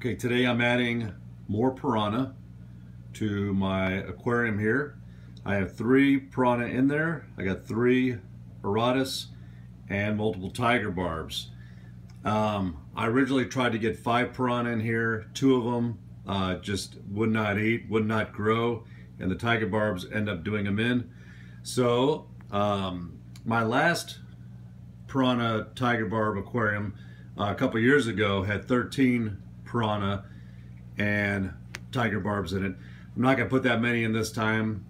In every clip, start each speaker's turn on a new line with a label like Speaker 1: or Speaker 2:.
Speaker 1: Okay, today I'm adding more piranha to my aquarium here. I have three piranha in there. I got three Auratus and multiple tiger barbs. Um, I originally tried to get five piranha in here. Two of them uh, just would not eat, would not grow, and the tiger barbs end up doing them in. So um, my last piranha tiger barb aquarium uh, a couple years ago had 13 piranha and tiger barbs in it. I'm not gonna put that many in this time.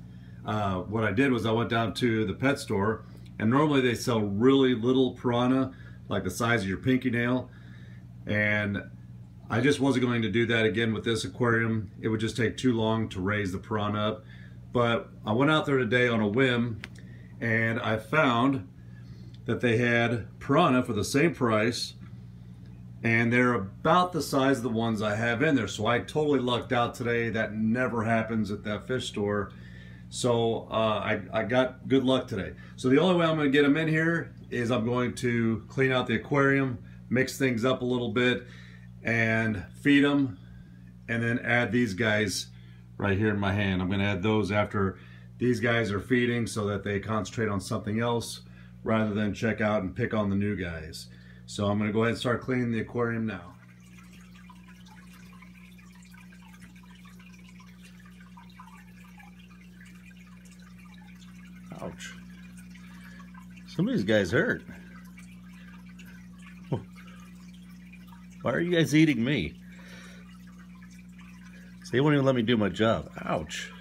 Speaker 1: Uh, what I did was I went down to the pet store and normally they sell really little piranha like the size of your pinky nail and I just wasn't going to do that again with this aquarium. It would just take too long to raise the piranha up. But I went out there today on a whim and I found that they had piranha for the same price and they're about the size of the ones I have in there. So I totally lucked out today. That never happens at that fish store. So uh, I, I got good luck today. So the only way I'm gonna get them in here is I'm going to clean out the aquarium, mix things up a little bit, and feed them, and then add these guys right here in my hand. I'm gonna add those after these guys are feeding so that they concentrate on something else rather than check out and pick on the new guys. So I'm gonna go ahead and start cleaning the aquarium now.
Speaker 2: Ouch. Some of these guys hurt. Why are you guys eating me? So they won't even let me do my job. Ouch.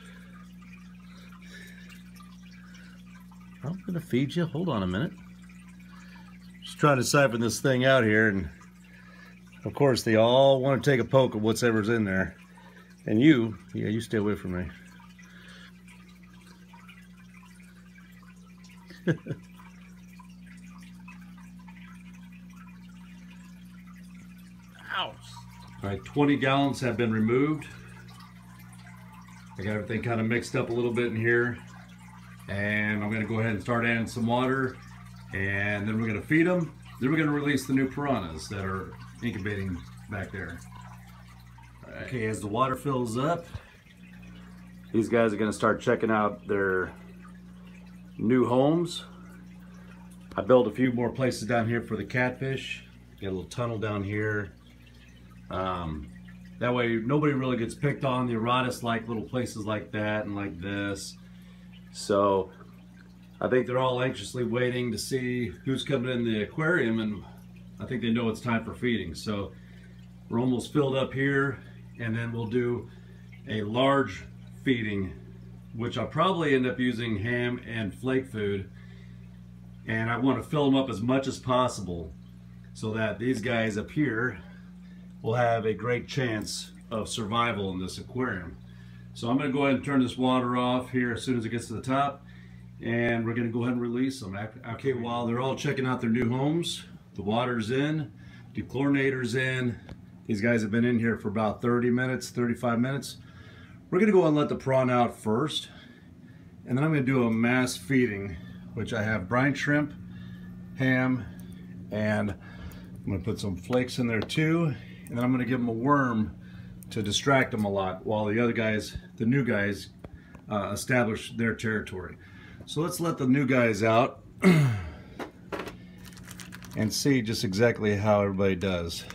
Speaker 2: I'm gonna feed you. Hold on a minute trying to siphon this thing out here and of course they all want to take a poke of whatever's in there and you yeah you stay away from me
Speaker 1: Ouch. All right, 20 gallons have been removed. I got everything kind of mixed up a little bit in here. And I'm gonna go ahead and start adding some water and then we're going to feed them. Then we're going to release the new piranhas that are incubating back there. Right. Okay, as the water fills up, these guys are going to start checking out their new homes. I built a few more places down here for the catfish. Got a little tunnel down here. Um, that way nobody really gets picked on. The Auratus like little places like that and like this. So I think they're all anxiously waiting to see who's coming in the aquarium and I think they know it's time for feeding. So we're almost filled up here and then we'll do a large feeding which I'll probably end up using ham and flake food and I want to fill them up as much as possible so that these guys up here will have a great chance of survival in this aquarium. So I'm going to go ahead and turn this water off here as soon as it gets to the top and we're going to go ahead and release them. Okay, while they're all checking out their new homes, the water's in, dechlorinator's in. These guys have been in here for about 30 minutes, 35 minutes. We're going to go and let the prawn out first, and then I'm going to do a mass feeding, which I have brine shrimp, ham, and I'm going to put some flakes in there too, and then I'm going to give them a worm to distract them a lot while the other guys, the new guys, uh, establish their territory. So let's let the new guys out and see just exactly how everybody does.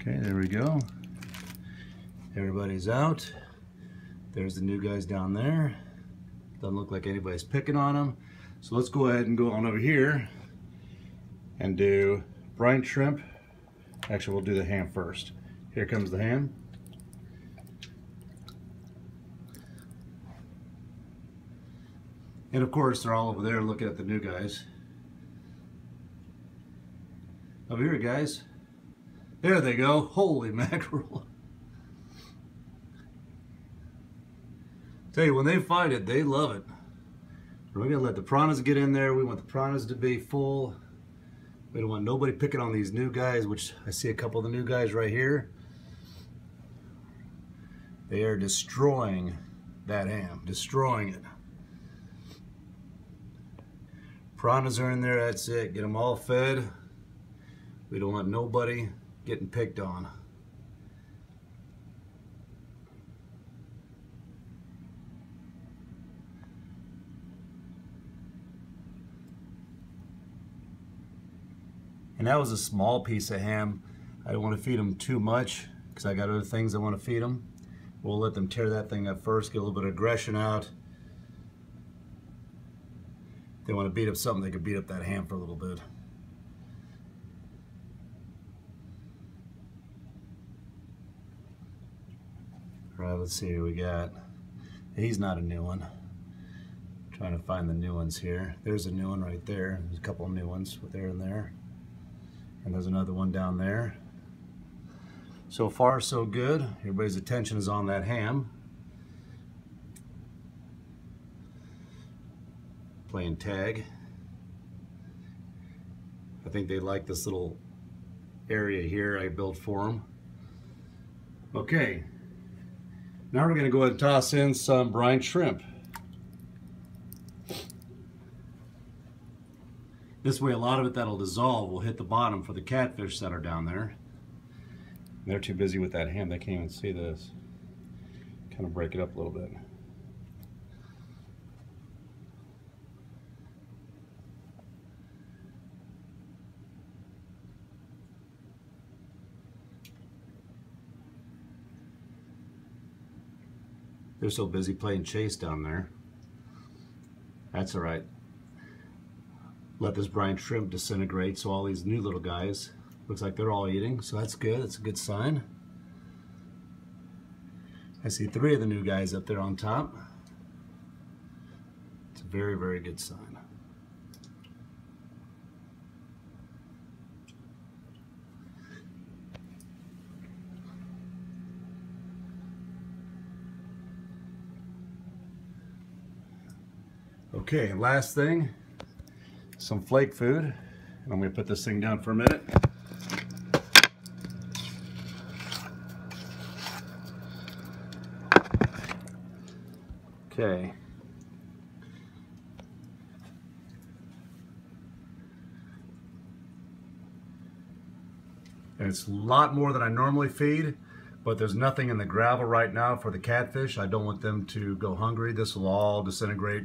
Speaker 1: Okay, there we go. Everybody's out. There's the new guys down there. Doesn't look like anybody's picking on them. So let's go ahead and go on over here and do brine shrimp Actually, we'll do the ham first. Here comes the ham. And of course, they're all over there looking at the new guys. Over here, guys. There they go. Holy mackerel. Tell you, when they fight it, they love it. We're going to let the piranhas get in there. We want the piranhas to be full. We don't want nobody picking on these new guys, which I see a couple of the new guys right here. They are destroying that ham, destroying it.
Speaker 2: Piranhas are in there, that's it. Get them all fed. We don't want nobody getting picked on. And that was a small piece of ham. I don't want to feed them too much because I got other things I want to feed them. We'll let them tear that thing up first, get a little bit of aggression out. They want to beat up something, they could beat up that ham for a little bit. All right, let's see who we got. He's not a new one. trying to find the new ones here. There's a new one right there. There's a couple new ones there and there. And there's another one down there. So far, so good. Everybody's attention is on that ham. Playing tag. I think they like this little area here I built for them. Okay, now we're going to go ahead and toss in some brine shrimp. This way a lot of it that'll dissolve will hit the bottom for the catfish that are down there. They're too busy with that ham, they can't even see this. Kind of break it up a little bit. They're so busy playing chase down there. That's all right. Let this brine shrimp disintegrate so all these new little guys, looks like they're all eating, so that's good. That's a good sign. I see three of the new guys up there on top. It's a very, very good sign. Okay, last thing, some flake food. And I'm gonna put this thing down for a minute. Okay. And it's a lot more than I normally feed, but there's nothing in the gravel right now for the catfish. I don't want them to go hungry. This will all disintegrate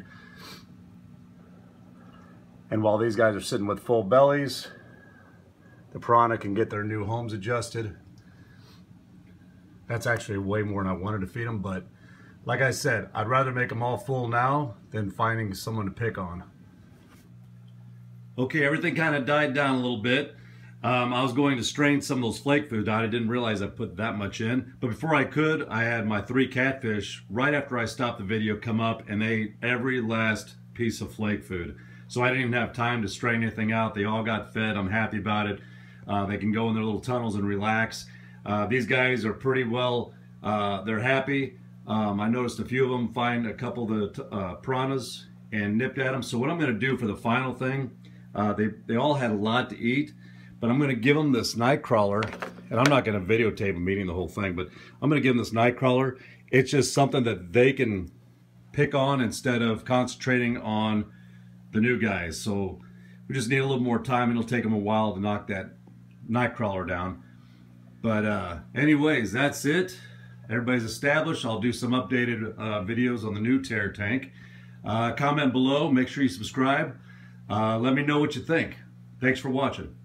Speaker 2: and while these guys are sitting with full bellies, the piranha can get their new homes adjusted. That's actually way more than I wanted to feed them, but like I said, I'd rather make them all full now than finding someone to pick on.
Speaker 1: Okay, everything kind of died down a little bit. Um, I was going to strain some of those flake food out. I didn't realize I put that much in. But before I could, I had my three catfish right after I stopped the video come up and they ate every last piece of flake food. So I didn't even have time to strain anything out. They all got fed. I'm happy about it. Uh, they can go in their little tunnels and relax. Uh, these guys are pretty well, uh, they're happy. Um, I noticed a few of them find a couple of the uh, piranhas and nipped at them. So what I'm going to do for the final thing, uh, they, they all had a lot to eat, but I'm going to give them this night crawler, and I'm not going to videotape them eating the whole thing, but I'm going to give them this night crawler. It's just something that they can pick on instead of concentrating on the new guys. So we just need a little more time. It'll take them a while to knock that nightcrawler down. But uh, anyways, that's it. Everybody's established. I'll do some updated uh, videos on the new Terror tank. Uh, comment below. Make sure you subscribe. Uh, let me know what you think. Thanks for watching.